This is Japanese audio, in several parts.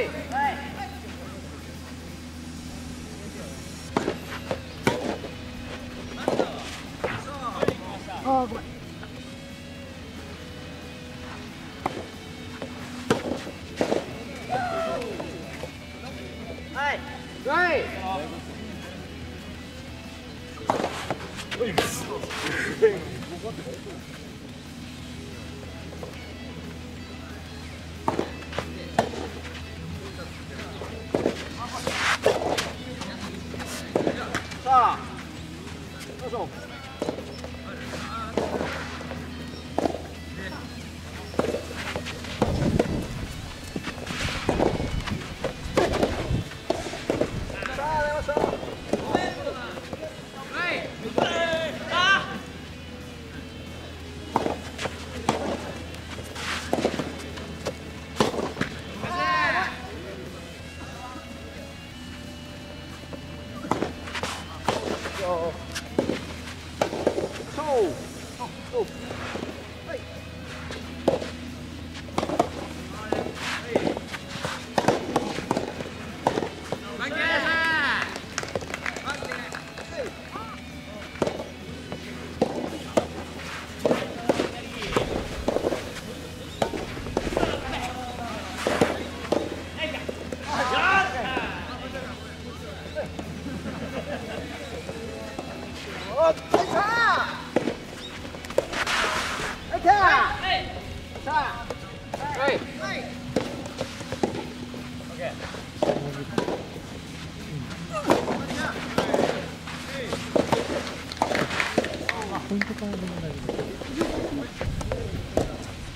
はい。João. Oh! Oh, oh.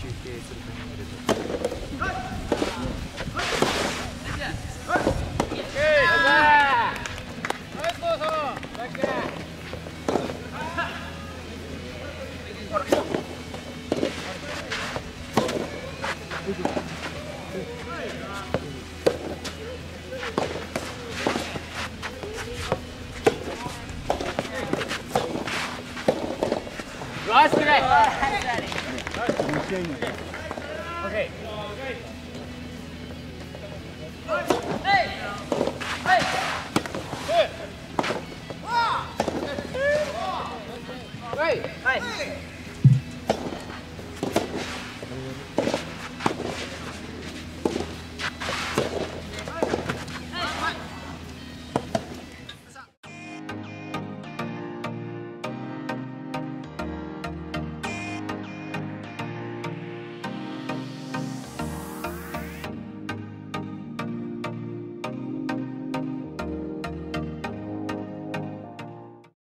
休憩するタイミングで。Last today. Okay. Hey! Hey! Hey! Hey! Hey!